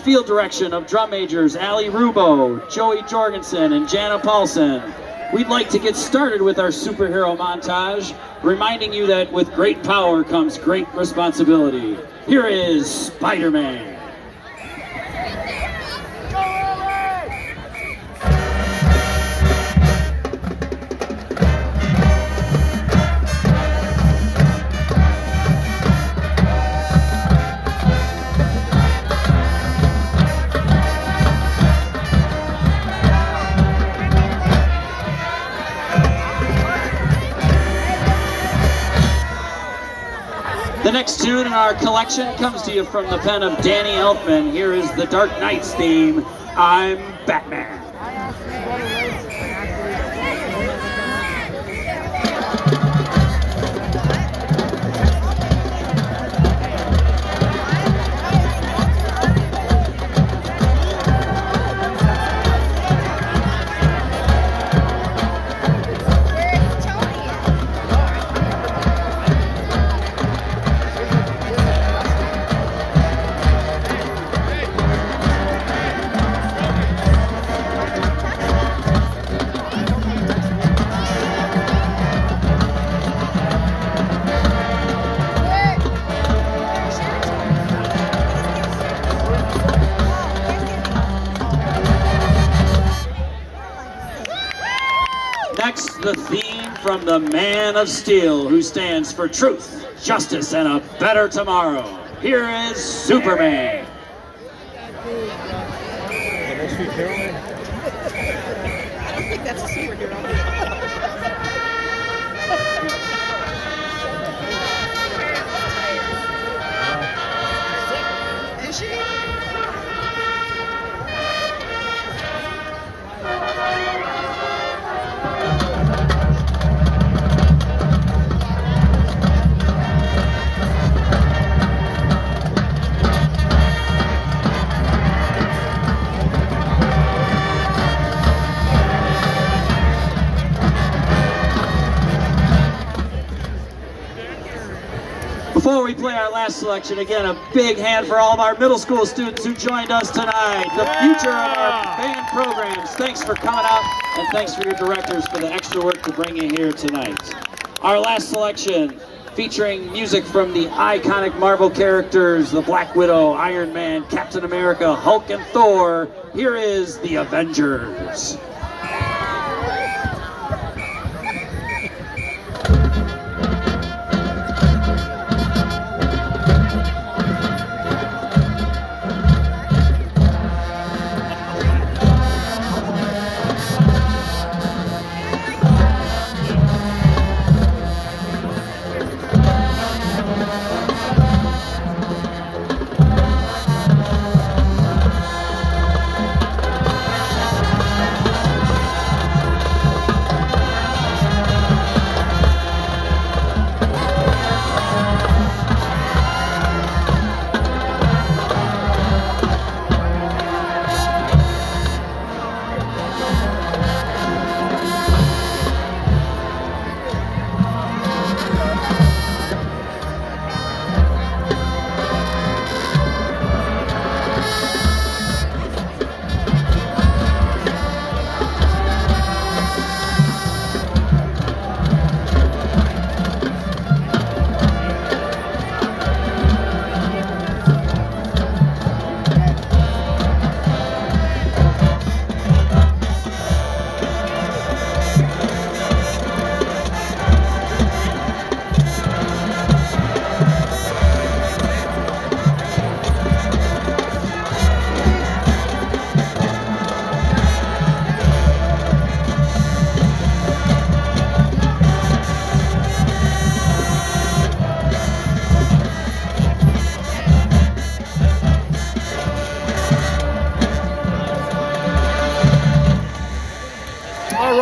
field direction of drum majors Ali Rubo, Joey Jorgensen, and Jana Paulson, we'd like to get started with our superhero montage, reminding you that with great power comes great responsibility. Here is Spider-Man. The next tune in our collection comes to you from the pen of Danny Elfman. Here is the Dark Knights theme, I'm Batman. Next, the theme from the Man of Steel, who stands for truth, justice, and a better tomorrow. Here is Superman. I don't think that's a superhero. She? Before we play our last selection, again, a big hand for all of our middle school students who joined us tonight. The future of our band programs. Thanks for coming out, and thanks for your directors for the extra work to bring you here tonight. Our last selection featuring music from the iconic Marvel characters, the Black Widow, Iron Man, Captain America, Hulk, and Thor. Here is the Avengers.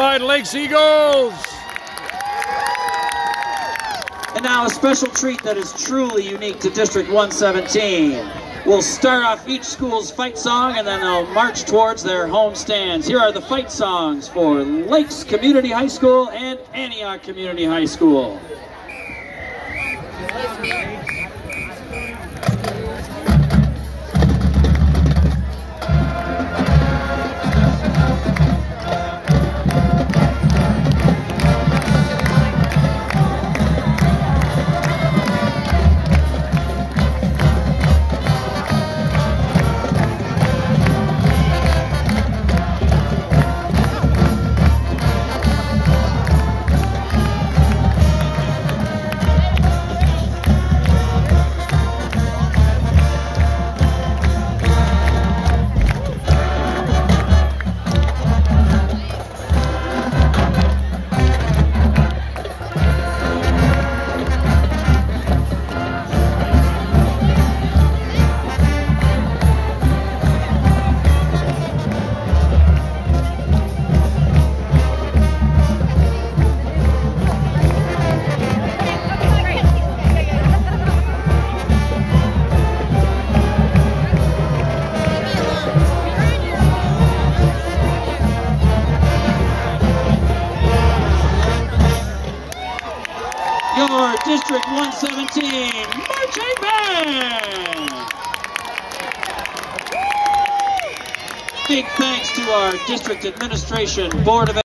All right, Lakes Eagles. And now a special treat that is truly unique to District 117. We'll start off each school's fight song and then they'll march towards their home stands. Here are the fight songs for Lakes Community High School and Antioch Community High School. Your District 117 Marching Band! Big thanks to our district administration, Board of